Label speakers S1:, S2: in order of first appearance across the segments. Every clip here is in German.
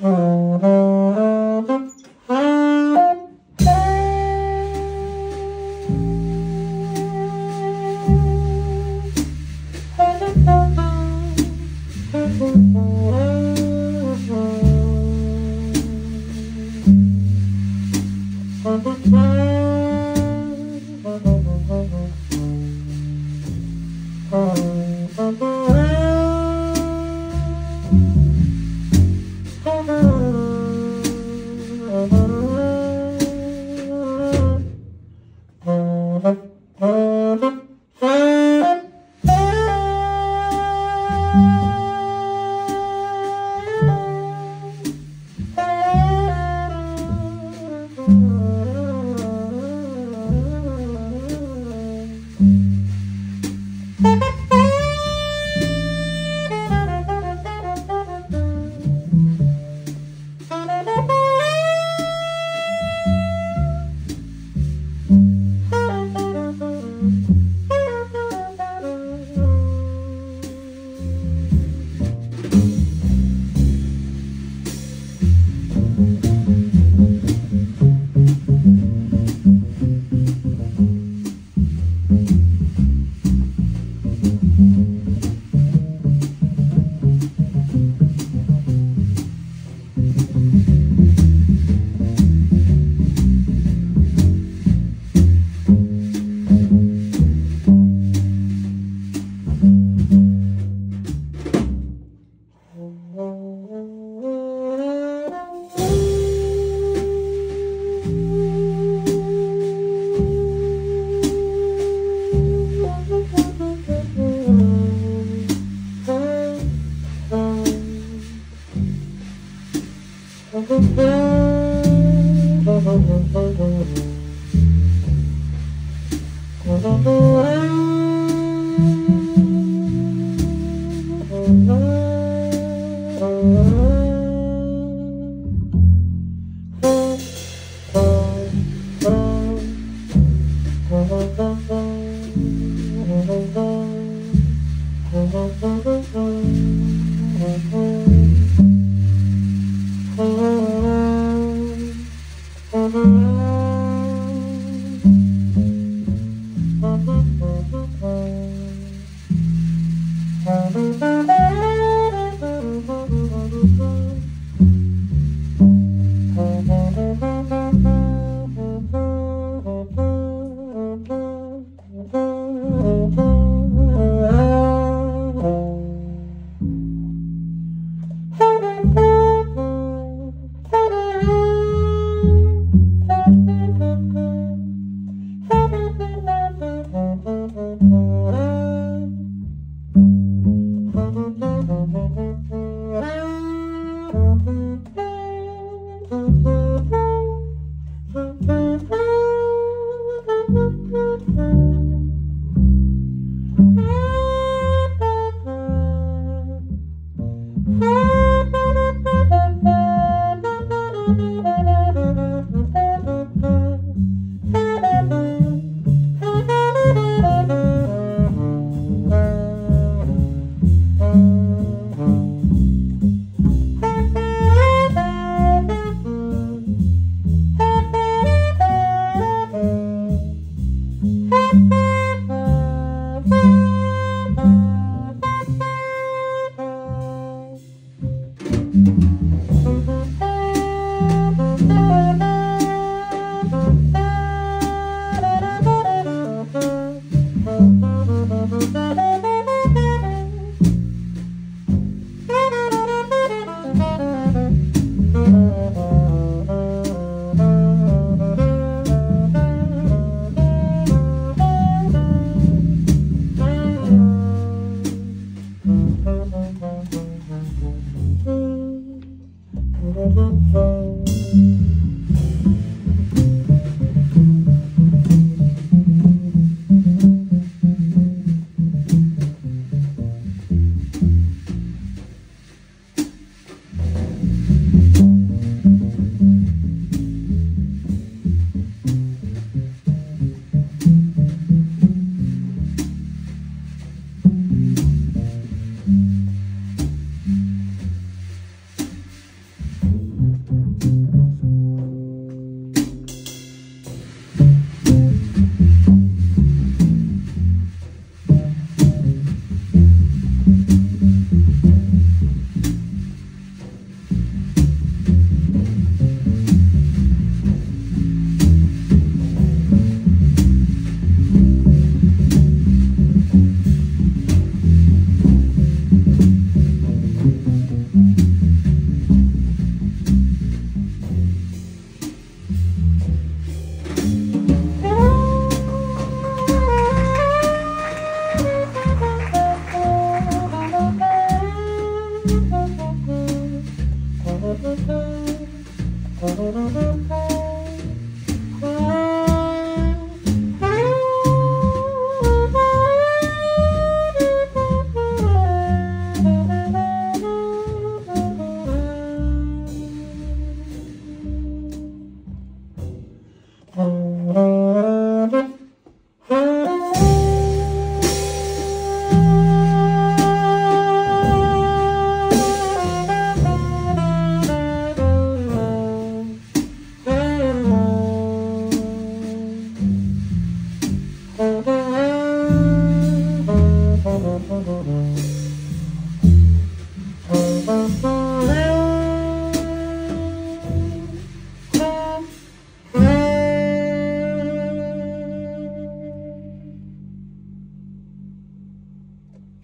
S1: Mm-hmm. Oh,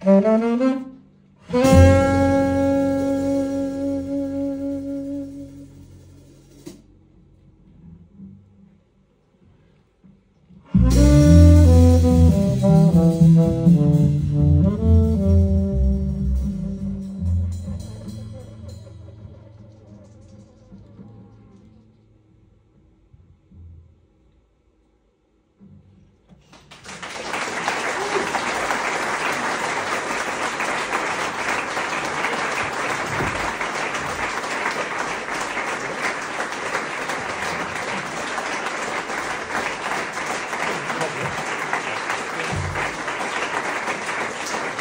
S1: Thank you.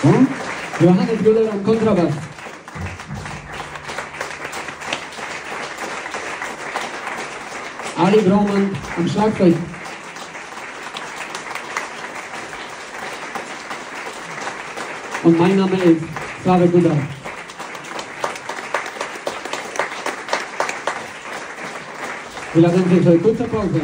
S1: Und Johannes Müller am Kontrabass. Ali Broman am Schlagzeug. Und mein Name ist Slave Duda. Wir lassen sich eine kurze Pause.